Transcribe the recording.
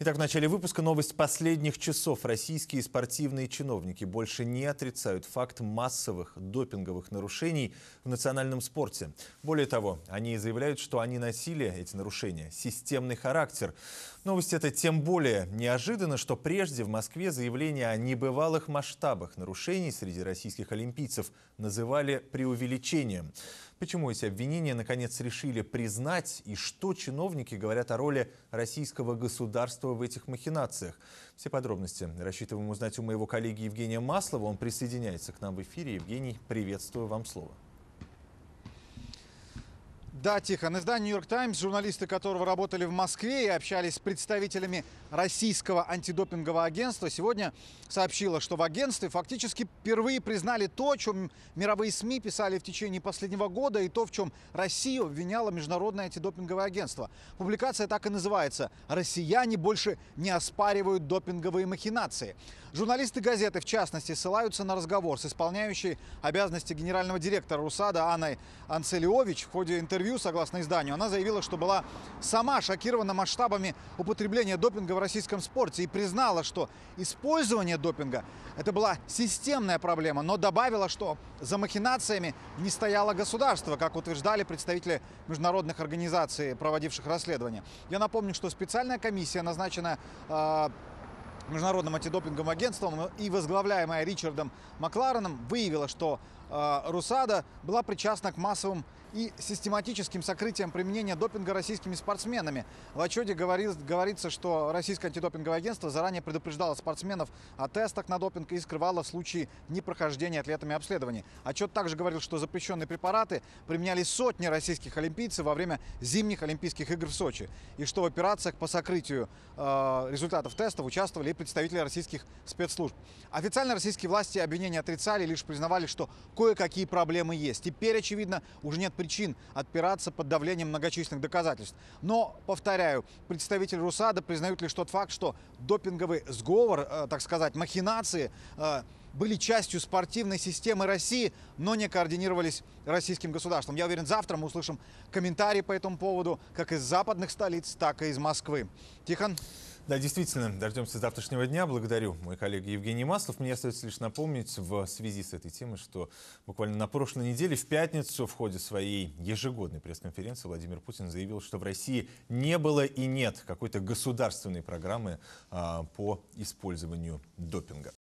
Итак, в начале выпуска новость последних часов. Российские спортивные чиновники больше не отрицают факт массовых допинговых нарушений в национальном спорте. Более того, они заявляют, что они носили эти нарушения системный характер. Новость эта тем более неожиданна, что прежде в Москве заявления о небывалых масштабах нарушений среди российских олимпийцев называли преувеличением. Почему эти обвинения наконец решили признать и что чиновники говорят о роли российского государства в этих махинациях? Все подробности рассчитываем узнать у моего коллеги Евгения Маслова. Он присоединяется к нам в эфире. Евгений, приветствую вам слово. Да, Тихон. Издание «Нью-Йорк Таймс», журналисты которого работали в Москве и общались с представителями российского антидопингового агентства, сегодня сообщило, что в агентстве фактически впервые признали то, о чем мировые СМИ писали в течение последнего года, и то, в чем Россию обвиняло Международное антидопинговое агентство. Публикация так и называется «Россияне больше не оспаривают допинговые махинации». Журналисты газеты, в частности, ссылаются на разговор с исполняющей обязанности генерального директора РУСАДА Анной Анцелиович в ходе интервью интервью, согласно изданию, она заявила, что была сама шокирована масштабами употребления допинга в российском спорте и признала, что использование допинга – это была системная проблема, но добавила, что за махинациями не стояло государство, как утверждали представители международных организаций, проводивших расследование. Я напомню, что специальная комиссия, назначенная э, Международным антидопинговым агентством и возглавляемая Ричардом Маклареном выявила, что Русада была причастна к массовым и систематическим сокрытием применения допинга российскими спортсменами. В отчете говорит, говорится, что Российское антидопинговое агентство заранее предупреждало спортсменов о тестах на допинг и скрывало случаи непрохождения атлетами обследований. Отчет также говорил, что запрещенные препараты применяли сотни российских олимпийцев во время зимних Олимпийских игр в Сочи. И что в операциях по сокрытию э, результатов тестов участвовали представители российских спецслужб. Официально российские власти обвинения отрицали, лишь признавали, что кое-какие проблемы есть. Теперь, очевидно, уже нет причин отпираться под давлением многочисленных доказательств. Но, повторяю, представители РУСАДА признают лишь тот факт, что допинговый сговор, э, так сказать, махинации э, были частью спортивной системы России, но не координировались российским государством. Я уверен, завтра мы услышим комментарии по этому поводу как из западных столиц, так и из Москвы. Тихон? Да, действительно, дождемся завтрашнего дня. Благодарю мой коллега Евгений Маслов. Мне остается лишь напомнить в связи с этой темой, что буквально на прошлой неделе, в пятницу, в ходе своей ежегодной пресс-конференции Владимир Путин заявил, что в России не было и нет какой-то государственной программы а, по использованию допинга.